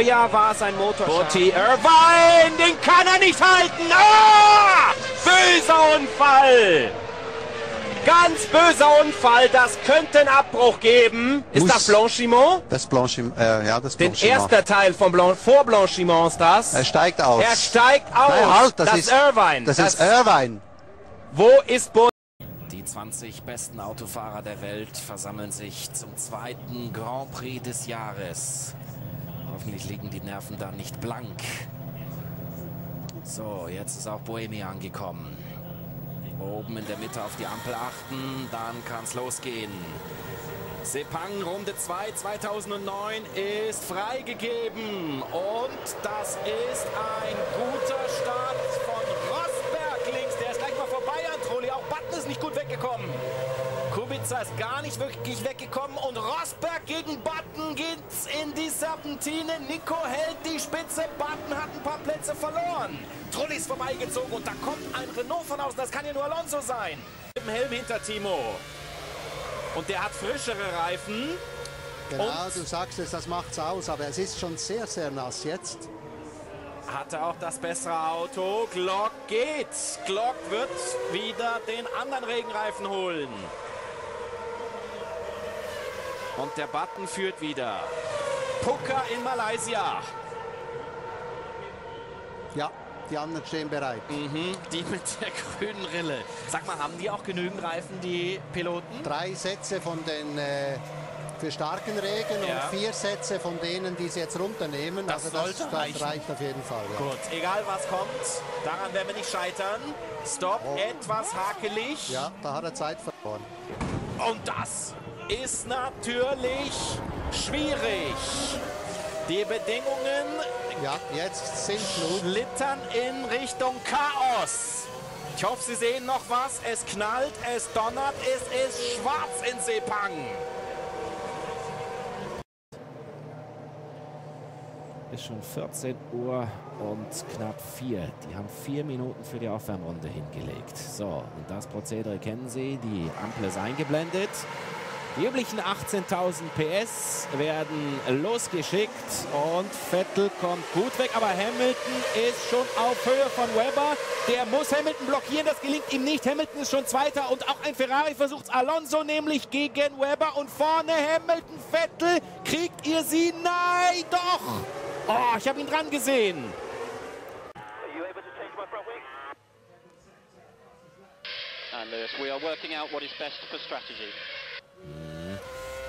Ja, war es ein Motorschaden. Butti Irvine, den kann er nicht halten. Ah! Böser Unfall. Ganz böser Unfall, das könnte einen Abbruch geben. Ist Muss- das Blanchiment? Das Blanchiment, äh, ja, das Den Blanchiment. ersten Teil vom Blanc vor Blanchiment ist das. Er steigt aus. Er steigt aus. Nein, halt, das, ist Irvine. Das, ist Irvine. Wo ist Butti? Die 20 besten Autofahrer der Welt versammeln sich zum zweiten Grand Prix des Jahres. Hoffentlich liegen die Nerven da nicht blank. So, jetzt ist auch Bohemia angekommen. Oben in der Mitte auf die Ampel achten, dann kann es losgehen. Sepang Runde 2 2009 ist freigegeben und das ist ein guter Start von Rosberg links. Der ist gleich mal vorbei an Trolli. Auch Button ist nicht gut weggekommen. Kubica ist gar nicht wirklich weggekommen und Rosberg gegen Button geht's in die Serpentine. Nico hält die Spitze, Button hat ein paar Plätze verloren. Trulli ist vorbeigezogen und da kommt ein Renault von außen. Das kann ja nur Alonso sein. Dem Helm hinter Timo. Und der hat frischere Reifen. Genau, Und- du sagst es, das macht's aus, aber es ist schon sehr, sehr nass jetzt. Hatte auch das bessere Auto. Glock geht. Glock wird wieder den anderen Regenreifen holen. Und der Button führt wieder. Puka in Malaysia. Ja, die anderen stehen bereit. Mhm, die mit der grünen Rille. Sag mal, haben die auch genügend Reifen, die Piloten? Drei Sätze von den äh, für starken Regen Ja. und vier Sätze von denen, die sie jetzt runternehmen. Das also das, das reicht auf jeden Fall. Ja. Gut, egal was kommt, daran werden wir nicht scheitern. Stop, Oh. etwas hakelig. ja, da hat er Zeit verloren. Und das ist natürlich schwierig. Die Bedingungen Ja, jetzt sind schlittern in Richtung Chaos. Ich hoffe, Sie sehen noch was. Es knallt, es donnert, es ist schwarz in Sepang. Ist schon 14 Uhr und knapp 4. Die haben vier Minuten für die Aufwärmrunde hingelegt. So, und das Prozedere kennen Sie. Die Ampel ist eingeblendet. Die üblichen 18.000 PS werden losgeschickt und Vettel kommt gut weg, aber Hamilton ist schon auf Höhe von Weber. Der muss Hamilton blockieren, das gelingt ihm nicht. Hamilton ist schon Zweiter und auch ein Ferrari versucht Alonso nämlich gegen Weber und vorne Hamilton, Vettel. Kriegt ihr sie? Nein, doch! Oh, ich habe ihn dran gesehen. And Lewis, we are working out what is best for strategy.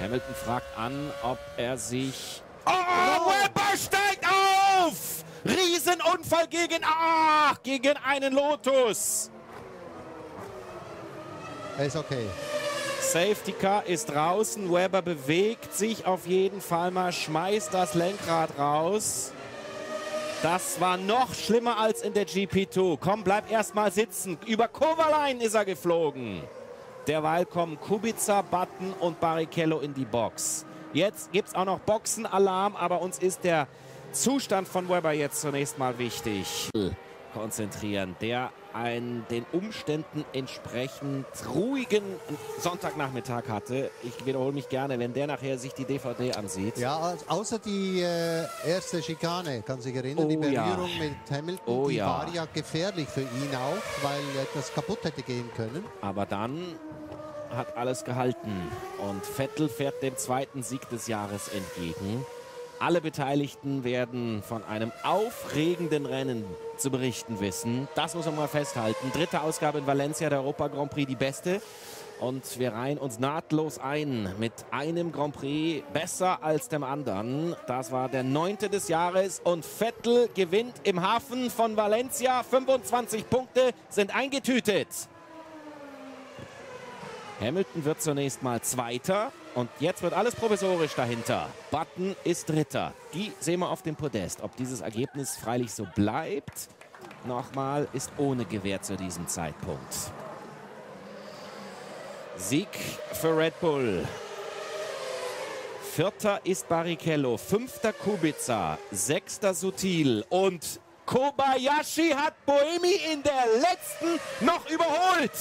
Hamilton fragt an, ob er sich. Oh, Weber steigt auf! Riesenunfall gegen. Ach, gegen einen Lotus. Ist okay. Safety Car ist draußen. Weber bewegt sich auf jeden Fall mal, schmeißt das Lenkrad raus. Das war noch schlimmer als in der GP2. Komm, bleib erst mal sitzen. Über Kovalainen ist er geflogen. Derweil kommen Kubica, Button und Barrichello in die Box. Jetzt gibt es auch noch Boxenalarm, aber uns ist der Zustand von Weber jetzt zunächst mal wichtig. Konzentrieren, der ein, den Umständen entsprechend ruhigen Sonntagnachmittag hatte. Ich wiederhole mich gerne, wenn der nachher sich die DVD ansieht. Ja, au- außer die äh, erste Schikane, kann sich erinnern, die Oh ja. Berührung mit Hamilton, Oh die ja. war ja gefährlich für ihn auch, weil etwas kaputt hätte gehen können. Aber dann hat alles gehalten und Vettel fährt dem zweiten Sieg des Jahres entgegen. Alle Beteiligten werden von einem aufregenden Rennen zu berichten wissen. Das muss man mal festhalten. Dritte Ausgabe in Valencia, der Europa Grand Prix, die beste. Und wir reihen uns nahtlos ein mit einem Grand Prix besser als dem anderen. Das war der neunte des Jahres und Vettel gewinnt im Hafen von Valencia. 25 Punkte sind eingetütet. Hamilton wird zunächst mal Zweiter und jetzt wird alles provisorisch dahinter. Button ist Dritter. Die sehen wir auf dem Podest. Ob dieses Ergebnis freilich so bleibt, nochmal, ist ohne Gewähr zu diesem Zeitpunkt. Sieg für Red Bull. Vierter ist Barrichello, fünfter Kubica, sechster Sutil und Kobayashi hat Boemi in der letzten noch überholt.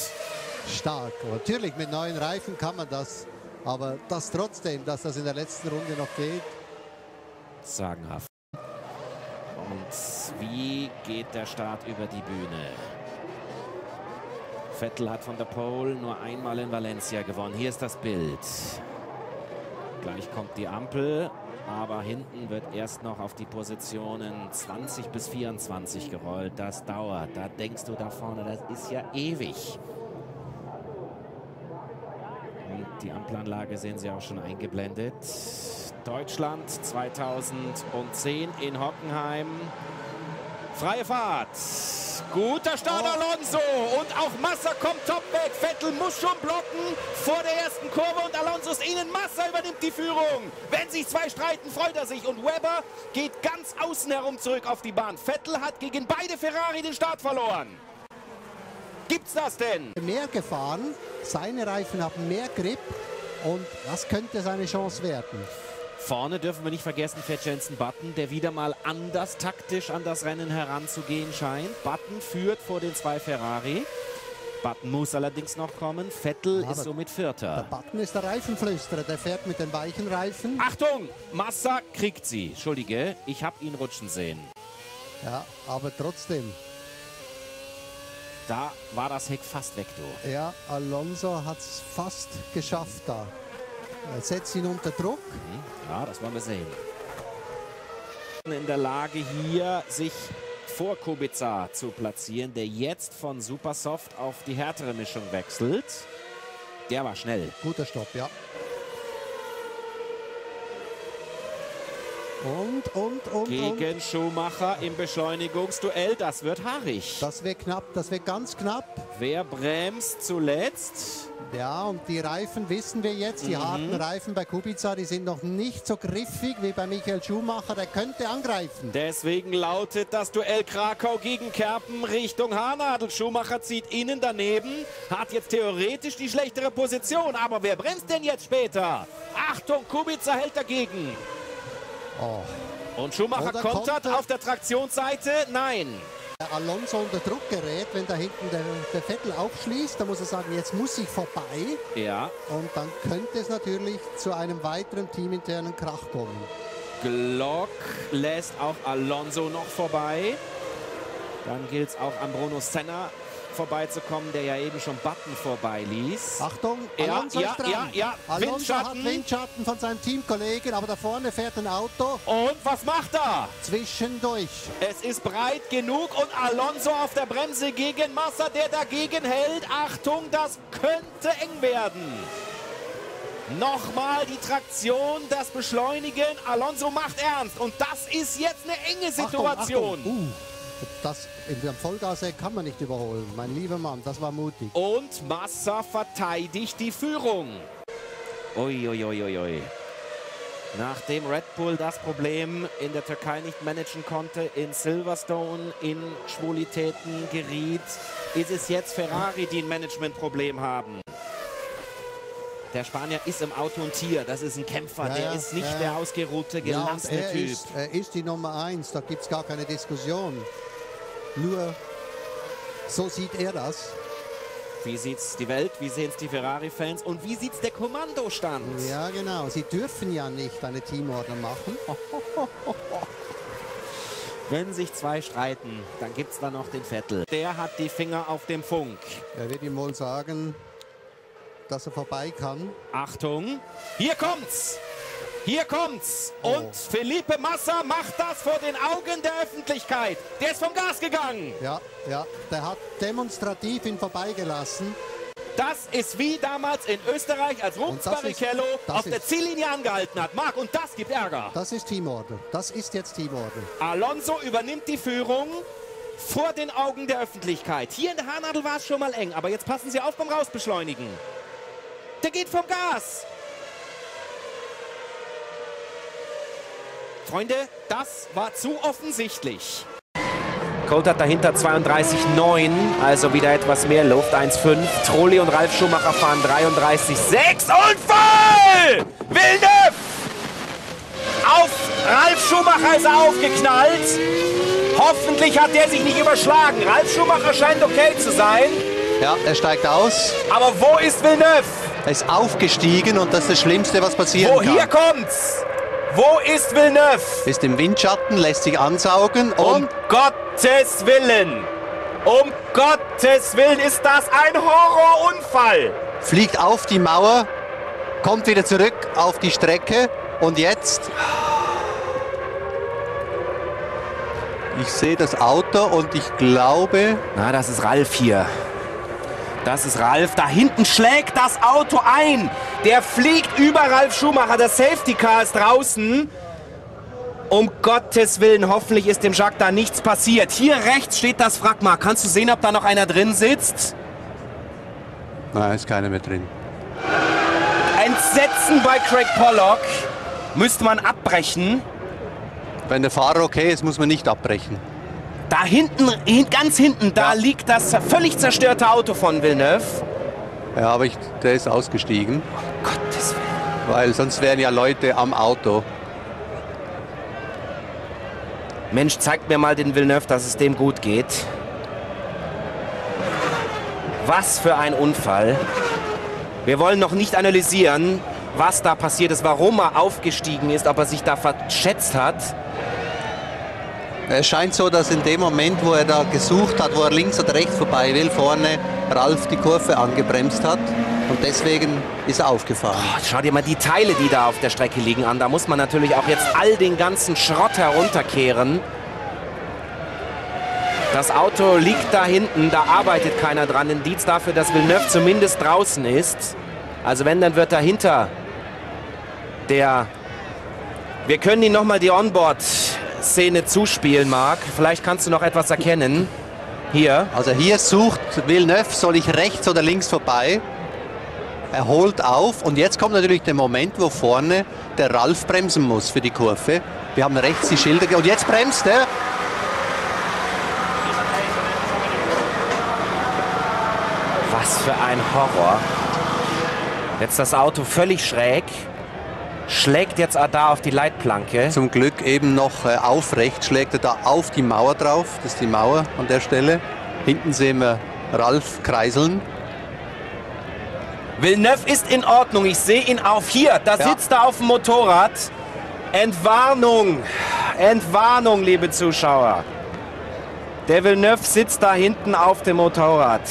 Stark. Natürlich, mit neuen Reifen kann man das, aber das trotzdem, dass das in der letzten Runde noch geht. Sagenhaft. Und wie geht der Start über die Bühne? Vettel hat von der Pole nur einmal in Valencia gewonnen. Hier ist das Bild. Gleich kommt die Ampel, aber hinten wird erst noch auf die Positionen 20 bis 24 gerollt. Das dauert. Da denkst du da vorne, das ist ja ewig. Die Ampelanlage sehen Sie auch schon eingeblendet. Deutschland 2010 in Hockenheim. Freie Fahrt. Guter Start oh. Alonso und auch Massa kommt top weg. Vettel muss schon blocken vor der ersten Kurve und Alonso ist innen. Massa übernimmt die Führung. Wenn sich zwei streiten, freut er sich und Weber geht ganz außen herum zurück auf die Bahn. Vettel hat gegen beide Ferrari den Start verloren. Gibt's das denn? Mehr gefahren, seine Reifen haben mehr Grip und das könnte seine Chance werden. Vorne dürfen wir nicht vergessen, fährt Jensen Button, der wieder mal anders taktisch an das Rennen heranzugehen scheint. Button führt vor den zwei Ferrari. Button muss allerdings noch kommen. Vettel Aber ist somit Vierter. Der Button ist der Reifenflüsterer, der fährt mit den weichen Reifen. Achtung, Massa kriegt sie. Entschuldige, ich habe ihn rutschen sehen. Ja, aber trotzdem. Da war das Heck fast weg, du. Ja, Alonso hat es fast geschafft da. Er setzt ihn unter Druck. Mhm. Ja, das wollen wir sehen. In der Lage hier, sich vor Kubica zu platzieren, der jetzt von Supersoft auf die härtere Mischung wechselt. Der war schnell. Guter Stopp, ja. Und, und, und. Gegen und. Schumacher im Beschleunigungsduell. Das wird haarig. Das wird knapp, das wird ganz knapp. Wer bremst zuletzt? Ja, und die Reifen wissen wir jetzt, die mhm. harten Reifen bei Kubica, die sind noch nicht so griffig wie bei Michael Schumacher. Der könnte angreifen. Deswegen lautet das Duell Krakau gegen Kerpen Richtung Haarnadel. Schumacher zieht innen daneben, hat jetzt theoretisch die schlechtere Position. Aber wer bremst denn jetzt später? Achtung, Kubica hält dagegen. Oh. Und Schumacher Oder kontert auf der Traktionsseite. Nein. Alonso unter Druck gerät, wenn da hinten der, der Vettel aufschließt, da muss er sagen, jetzt muss ich vorbei. Ja. Und dann könnte es natürlich zu einem weiteren teaminternen Krach kommen. Glock lässt auch Alonso noch vorbei. Dann gilt es auch an Bruno Senna vorbeizukommen, der ja eben schon Button vorbeiließ. Achtung, Alonso ja, ist dran. Ja, ja, Alonso Windschatten. hat Windschatten von seinem Teamkollegen, aber da vorne fährt ein Auto. Und was macht er? Zwischendurch. Es ist breit genug und Alonso auf der Bremse gegen Massa, der dagegen hält. Achtung, das könnte eng werden. Nochmal die Traktion, das Beschleunigen. Alonso macht ernst. Und das ist jetzt eine enge Situation. Achtung, Achtung. Uh. Das in dem Vollgas kann man nicht überholen. Mein lieber Mann, das war mutig. Und Massa verteidigt die Führung. Uiuiuiui. Ui, ui, ui. Nachdem Red Bull das Problem in der Türkei nicht managen konnte, in Silverstone in Schwulitäten geriet, ist es jetzt Ferrari, die ein Managementproblem haben. Der Spanier ist im Auto ein Tier, das ist ein Kämpfer, ja, der ist nicht ja. der ausgeruhte, gelassene Typ. Ist, er ist die Nummer eins, da gibt es gar keine Diskussion. Nur so sieht er das. Wie sieht es die Welt, wie sehen es die Ferrari-Fans und wie sieht es der Kommandostand? Ja, genau. Sie dürfen ja nicht eine Teamorder machen. Wenn sich zwei streiten, dann gibt es da noch den Vettel. Der hat die Finger auf dem Funk. Er wird ihm wohl sagen, dass er vorbei kann. Achtung, hier kommt's! Hier kommt's. Und oh. Felipe Massa macht das vor den Augen der Öffentlichkeit. Der ist vom Gas gegangen. Ja, ja. Der hat demonstrativ ihn vorbeigelassen. Das ist wie damals in Österreich, als Rubens Barrichello auf der Ziellinie angehalten hat. Marc, und das gibt Ärger. Das ist Teamorder. Das ist jetzt Teamorder. Alonso übernimmt die Führung vor den Augen der Öffentlichkeit. Hier in der Haarnadel war es schon mal eng, aber jetzt passen Sie auf beim Rausbeschleunigen. Der geht vom Gas. Freunde, das war zu offensichtlich. Colt hat dahinter 32,9, also wieder etwas mehr Luft, 1,5. Trolli und Ralf Schumacher fahren 33,6 und voll! Villeneuve! Auf Ralf Schumacher ist er aufgeknallt. Hoffentlich hat der sich nicht überschlagen. Ralf Schumacher scheint okay zu sein. Ja, er steigt aus. Aber wo ist Villeneuve? Er ist aufgestiegen und das ist das Schlimmste, was passieren wo, kann. Hier kommt's! Wo ist Villeneuve? Ist im Windschatten, lässt sich ansaugen Um und Gottes Willen! Um Gottes Willen ist das ein Horrorunfall! fliegt auf die Mauer, kommt wieder zurück auf die Strecke und jetzt. Ich sehe das Auto und ich glaube, Na, das ist Ralf hier. Das ist Ralf. Da hinten schlägt das Auto ein. Der fliegt über Ralf Schumacher. Das Safety Car ist draußen. Um Gottes Willen, hoffentlich ist dem Jacques da nichts passiert. Hier rechts steht das Wrackmark. Kannst du sehen, ob da noch einer drin sitzt? nein, ist keiner mehr drin. Entsetzen bei Craig Pollock. Müsste man abbrechen. Wenn der Fahrer okay ist, muss man nicht abbrechen. Da hinten, hin- ganz hinten, da Ja. liegt das völlig zerstörte Auto von Villeneuve. Ja, aber ich, der ist ausgestiegen, Gottes Willen. weil sonst wären ja Leute am Auto. Mensch, zeigt mir mal den Villeneuve, dass es dem gut geht. Was für ein Unfall. Wir wollen noch nicht analysieren, was da passiert ist, warum er aufgestiegen ist, ob er sich da verschätzt hat. Es scheint so, dass in dem Moment, wo er da gesucht hat, wo er links oder rechts vorbei will, vorne Ralf die Kurve angebremst hat und deswegen ist er aufgefahren. Oh, schau dir mal die Teile, die da auf der Strecke liegen, an. Da muss man natürlich auch jetzt all den ganzen Schrott herunterkehren. Das Auto liegt da hinten, da arbeitet keiner dran. Indiz dafür, dass Villeneuve zumindest draußen ist. Also wenn, dann wird dahinter der... Wir können Ihnen nochmal die Onboard-Szene zuspielen, Marc. Vielleicht kannst du noch etwas erkennen. Hier. Also hier sucht Villeneuve, soll ich rechts oder links vorbei? Er holt auf und jetzt kommt natürlich der Moment, wo vorne der Ralf bremsen muss für die Kurve. Wir haben rechts die Schilder und jetzt bremst er. Was für ein Horror. Jetzt das Auto völlig schräg. Schlägt jetzt da auf die Leitplanke. Zum Glück eben noch äh, aufrecht, schlägt er da auf die Mauer drauf. Das ist die Mauer an der Stelle. Hinten sehen wir Ralf kreiseln. Villeneuve ist in Ordnung. Ich sehe ihn auf hier. Da Ja. sitzt er auf dem Motorrad. Entwarnung. Entwarnung, liebe Zuschauer. Der Villeneuve sitzt da hinten auf dem Motorrad.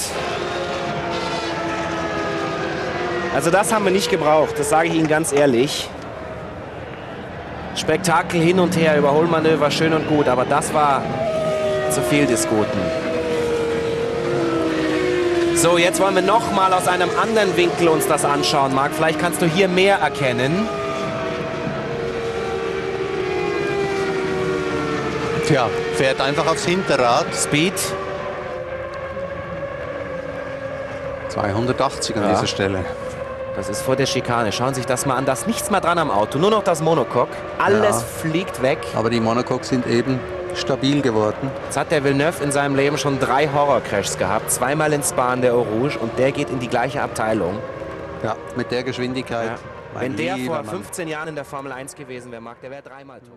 Also das haben wir nicht gebraucht, das sage ich Ihnen ganz ehrlich. Spektakel hin und her, Überholmanöver, schön und gut, aber das war zu viel des Guten. So, jetzt wollen wir noch mal aus einem anderen Winkel uns das anschauen, Marc. Vielleicht kannst du hier mehr erkennen. Tja, fährt einfach aufs Hinterrad. Speed. 280 an Ja. dieser Stelle. Das ist vor der Schikane. Schauen Sie sich das mal an. Da ist nichts mehr dran am Auto. Nur noch das Monocoque. Alles Ja. fliegt weg. Aber die Monocoques sind eben stabil geworden. Jetzt hat der Villeneuve in seinem Leben schon drei Horrorcrashs gehabt. Zweimal in Spa in der Eau Rouge und der geht in die gleiche Abteilung. Ja, mit der Geschwindigkeit. Ja. Wenn der vor Mann. 15 Jahren in der Formel 1 gewesen wäre, Marc, der wäre dreimal tot.